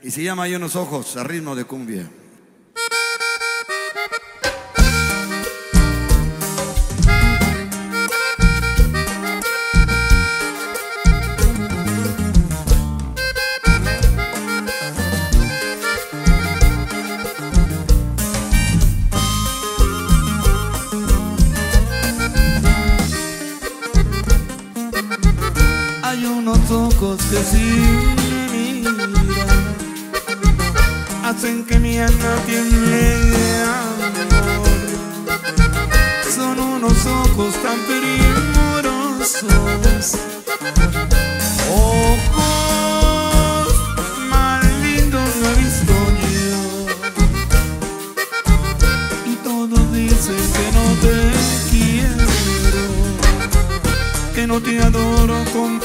Y se llama Hay unos ojos a ritmo de cumbia. Hay unos ojos que sí Hacen que mi alma tiemble amor. Son unos ojos tan primorosos. Ojos más lindos no he visto yo Y todos dicen que no te quiero que no te adoro con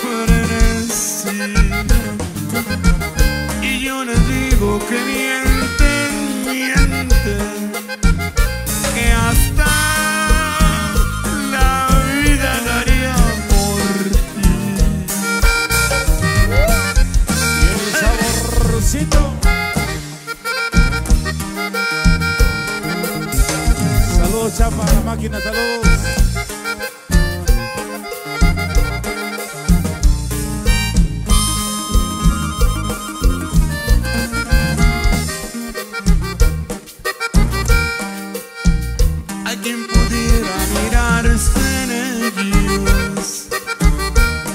que mienten, mienten Que hasta la vida daría por ti Y el saborcito. Saludos, chapa, la máquina, saludos.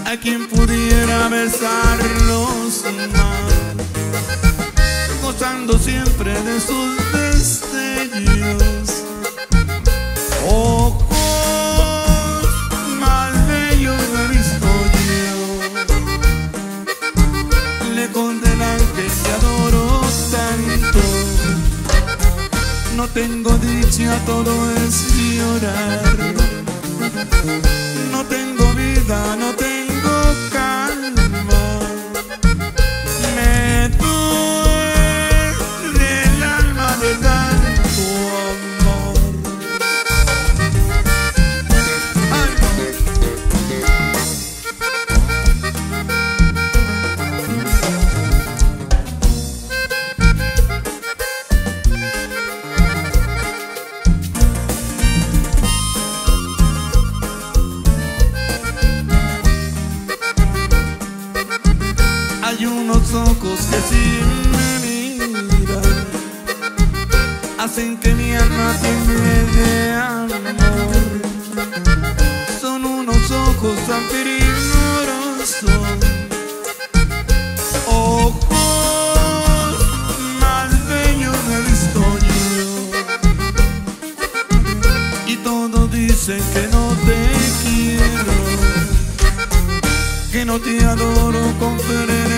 Hay quien pudiera besarlos más Gozando siempre de sus destellos. Ojos más bellos he visto yo Le condenan que te adoro tanto. No tengo dicha, todo es llorar. Unos ojos que sí me miran Hacen que mi alma tiemble de amor. Son unos ojos tan todos dicen que no te quiero que no te adoro con frenesí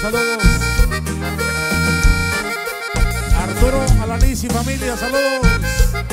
Saludos. Arturo Alanis y familia, saludos.